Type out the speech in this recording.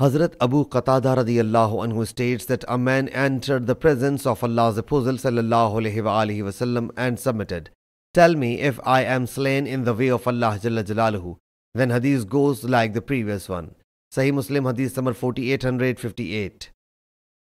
Hazrat Abu Qatada radiallahu anhu states that a man entered the presence of Allah's Apostle sallallahu alaihi wasallam and submitted, Tell me if I am slain in the way of Allah Jalla Jalaluhu. Then hadith goes like the previous one. Sahih Muslim hadith number 4858.